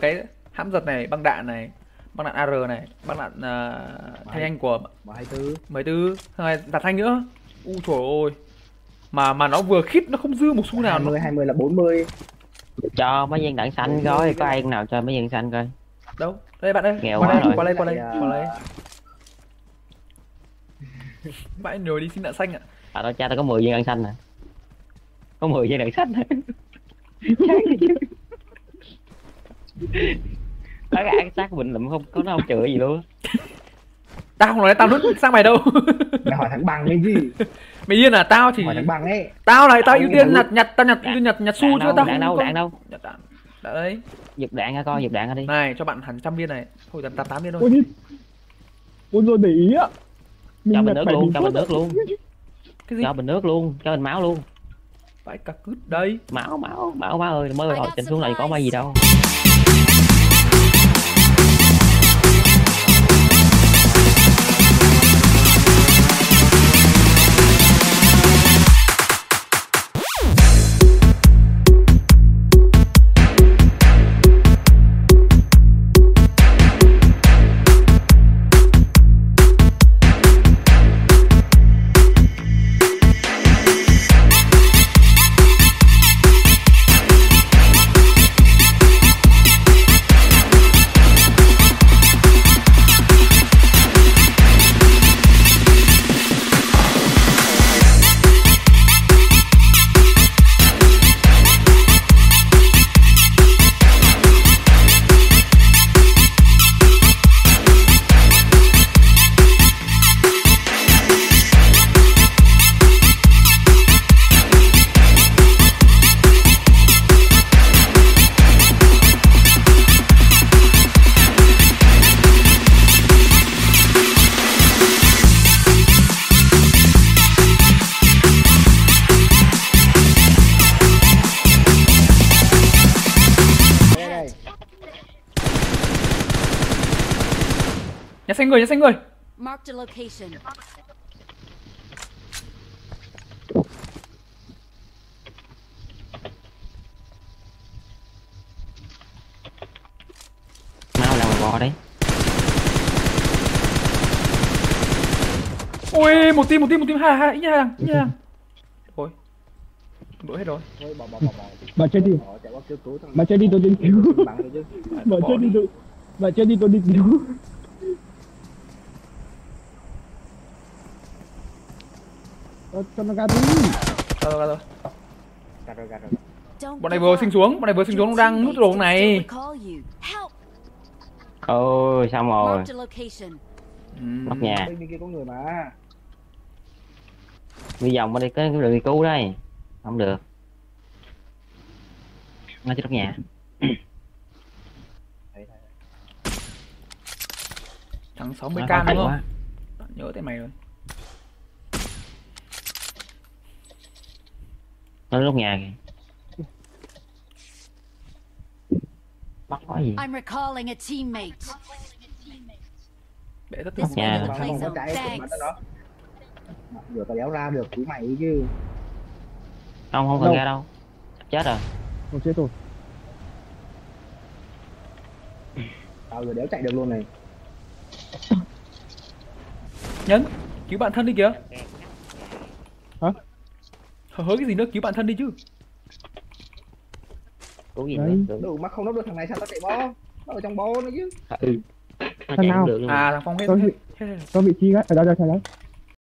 cái hãm giật này băng đạn này băng đạn AR này băng đạn uh, thanh anh của 124 14 thằng này đặt thanh nữa. U trời ơi. Mà mà nó vừa khít nó không dư một xu nào nó 20 20 là 40 cho mấy viên đạn xanh coi có ai nào cho mấy viên xanh coi. Đâu? Đây bạn ơi. Nghèo qua đây rồi. qua đây qua đây à, qua đây. Bạn nhồi đi xin đạn xanh ạ. À tao cha tao có 10 viên đạn xanh nè. Có 10 viên đạn xanh Đó cái ăn sát bình lụm không có nó không chửi gì luôn. Tao không nói tao nút sang mày đâu. Mày hỏi thằng bằng cái gì? Mày điên à? Tao chỉ hỏi thằng bằng ấy. Tao này tao ưu tiên nhặt nhặt tao nhặt ưu tiên nhặt nhặt xu chứ tao đạn không đâu đạn đâu. Nhặt đạn đạn đấy. Giật đạn ra coi giật đạn ra đi. Này cho bạn hẳn trăm viên này. Thôi tầm tám tám viên thôi. Ôi rồi để ý á. Cho Mình nhặt nước luôn cho phút nước luôn. Cái gì? Cho bình nước luôn cho bình máu luôn. Vãi cả cứt đây. Máu máu máu máu ơi mới hỏi trên xuống này có may gì đâu nhặt xanh người nhặt xanh người. Máu là bò đấy. Ui một tim một tim một tim. Hai hai ít hai thằng ít thôi. Đuổi hết rồi. Thôi bỏ bỏ bỏ bỏ. Bà chết đi. Bà chết đi tôi đi cứu. Bà chết đi đi. tôi bà chết đi tôi đi cứu cho nó ra đi rồi rồi rồi gạt rồi gạt rồi Don't bọn này vừa sinh xuống bọn này vừa sinh xuống đang nút đồ này. ôi xong rồi nóc nhà. Bên kia có người mà. Đi vòng bên đây cái đường đi cứu đây. Không được. Ngay nóc nhà. Thằng 60 Nó k đúng không? nhớ tới mày rồi nó nóc nhà kìa. Bắt có gì I'm recalling a teammate. để This thích Nhà. không có trái giờ tao đéo ra được cứu mày chứ không không cần Đâu? ra đâu. Chết rồi. Ôi chết rồi. Tao giờ đéo chạy được luôn này. Nhấn. Cứu bạn thân đi kìa? Hớ cái gì nữa? Cứu bạn thân đi chứ. Đấy. nữa được. Đủ mà không nấp được thằng này sao tao chạy bo nó ở trong bo nữa chứ. Ừ. Nó Thằng nào? à thằng phong hết Tôi hết bị- hết hết có vị trí gắt ở đó sao đấy